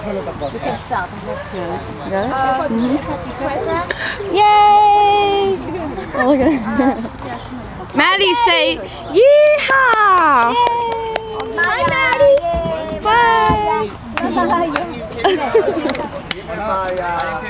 We can stop and have Yay! Oh, look at uh, Maddie, say yeehaw! Bye, Maddie. Bye. Bye. Bye.